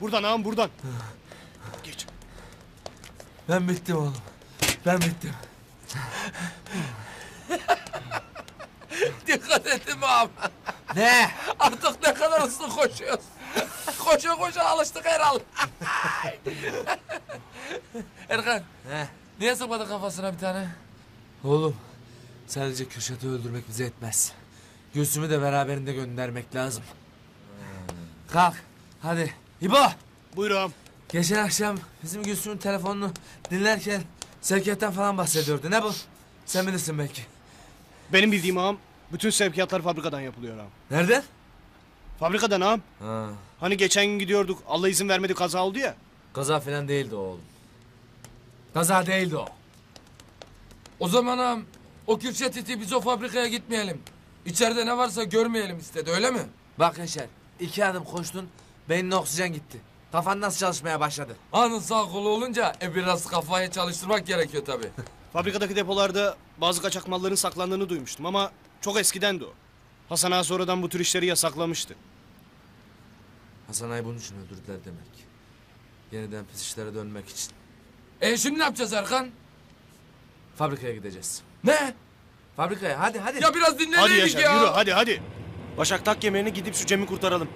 Buradan ağam buradan. Geç. Ben bittim oğlum. Ben bittim. Dikkat edin abi. Ne? Artık ne kadar hızlı koşuyoruz. koşa koşa alıştık herhalde. Erkan, Ne? niye sıkmadın kafasına bir tane? Oğlum sadece Kürşat'ı öldürmek bize etmez. Gülsüm'ü de beraberinde göndermek lazım. Kalk hadi. İbo Buyur ağam. geçen akşam bizim Gülsüm'ün telefonunu dinlerken sevkiyattan falan bahsediyordu. Ne bu? Sen bilirsin belki. Benim bildiğim ağam bütün sevkiyatlar fabrikadan yapılıyor ağam. Nereden? Fabrikadan ağam. Ha, Hani geçen gün gidiyorduk Allah izin vermedi kaza oldu ya. kaza falan değildi o oğlum. Kaza değildi o. O zaman ağam, o Kürşat iti biz o fabrikaya gitmeyelim. İçeride ne varsa görmeyelim istedi öyle mi? Bak Yaşar iki adım koştun beynine oksijen gitti. Kafan nasıl çalışmaya başladı? Anın sağ kolu olunca e biraz kafayı çalıştırmak gerekiyor tabii. Fabrikadaki depolarda bazı kaçak malların saklandığını duymuştum ama çok eskidendi o. Hasan ağa sonradan bu tür işleri yasaklamıştı. Hasan Ay bunun için öldürdüler demek. Yeniden pis işlere dönmek için. e şimdi ne yapacağız Erkan? Fabrikaya gideceğiz. Ne? Fabrikaya hadi hadi. Ya biraz Hadi dinlenelim Yaşar ya. yürü hadi hadi. Başak tak yemeğini gidip şu Cem'i kurtaralım.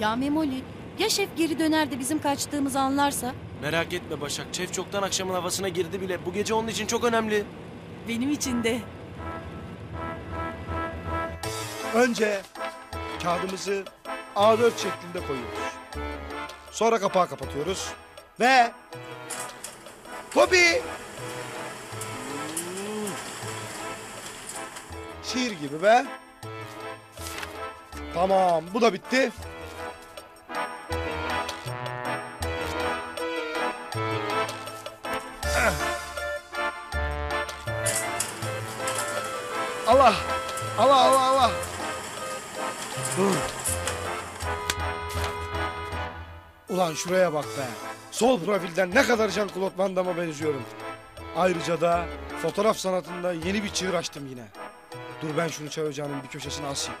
Ya Memoli, ya şef geri döner de bizim kaçtığımızı anlarsa? Merak etme Başak. Şef çoktan akşamın havasına girdi bile. Bu gece onun için çok önemli. Benim için de. Önce kağıdımızı A4 şeklinde koyuyoruz. Sonra kapağı kapatıyoruz. Ve... Hobi! Şiir gibi be. Tamam bu da bitti. Allah! Allah Allah Allah! Ulan şuraya bak be. Sol profilden ne kadar Can Claude Van Damme'a benziyorum. Ayrıca da fotoğraf sanatında yeni bir çığır açtım yine. Dur ben şunu çay ocağının bir köşesine asayım.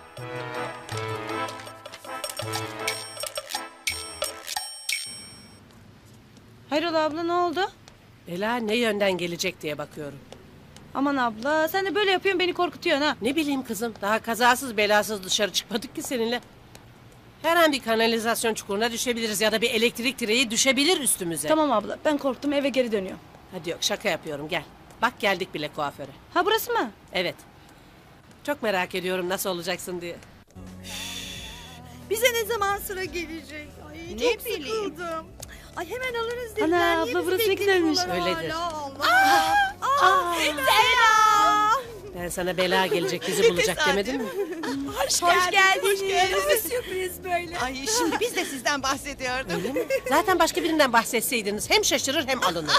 Hayrola abla ne oldu? Bela ne yönden gelecek diye bakıyorum. Aman abla sen de böyle yapıyorsun beni korkutuyorsun ha. Ne bileyim kızım daha kazasız belasız dışarı çıkmadık ki seninle. Her an bir kanalizasyon çukuruna düşebiliriz ya da bir elektrik direği düşebilir üstümüze. Tamam abla ben korktum eve geri dönüyorum. Hadi yok şaka yapıyorum gel. Bak geldik bile kuaföre. Ha burası mı? Evet. Çok merak ediyorum nasıl olacaksın diye. Bize ne zaman sıra gelecek? Ay, Ne çok bileyim. sıkıldım. Ay hemen alırız dediler. Ana, Niye abla, bizi burası ne güzelmiş. Öyledir. hala? Allah. Aa, Selam. Ben sana bela gelecek bizi bulacak demedim mi? Hoş, geldiniz. Hoş geldiniz. sürpriz böyle. Ay şimdi biz de sizden bahsediyorduk. Öyle mi? Zaten başka birinden bahsetseydiniz hem şaşırır hem alınır.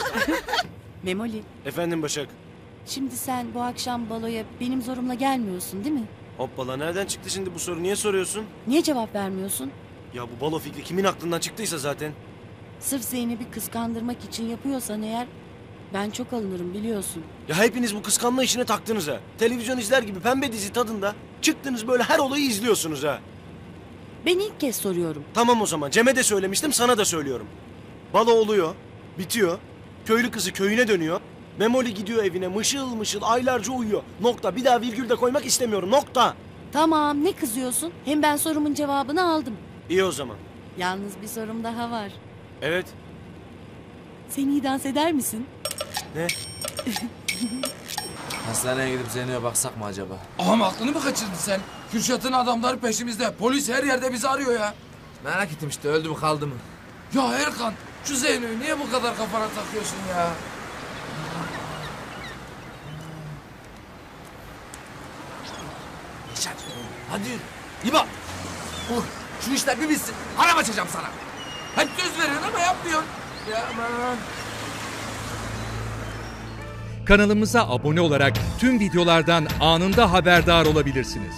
Memoli, Efendim Başak. Şimdi sen bu akşam baloya benim zorumla gelmiyorsun değil mi? Hoppala nereden çıktı şimdi bu soru? Niye soruyorsun? Niye cevap vermiyorsun? Ya bu balo fikri kimin aklından çıktıysa zaten. Sırf Zeynep'i kıskandırmak için yapıyorsan eğer ben çok alınırım biliyorsun. Ya hepiniz bu kıskanma işine taktınız ha. Televizyon izler gibi pembe dizi tadında. Çıktınız böyle her olayı izliyorsunuz ha. Ben ilk kez soruyorum. Tamam o zaman Cem'e de söylemiştim sana da söylüyorum. Balo oluyor, bitiyor. Köylü kızı köyüne dönüyor. Memoli gidiyor evine mışıl mışıl aylarca uyuyor. Nokta. Bir daha virgül de koymak istemiyorum. Nokta. Tamam ne kızıyorsun? Hem ben sorumun cevabını aldım. İyi o zaman. Yalnız bir sorum daha var. Evet. Sen iyi dans eder misin? Ne? Hastaneye gidip Zeyno'ya baksak mı acaba? Ağam aklını mı kaçırdın sen? Kürşat'ın adamları peşimizde. Polis her yerde bizi arıyor ya. Merak ettim işte öldü mü kaldı mı? Ya Erkan şu Zeyno'yu niye bu kadar kafana takıyorsun ya? Yaşar hadi yürü. Uh, şu işler bir bitsin. Araba açacağım sana. Hep söz veriyorsun ama yapmıyorsun. Ya aman. Kanalımıza abone olarak tüm videolardan anında haberdar olabilirsiniz.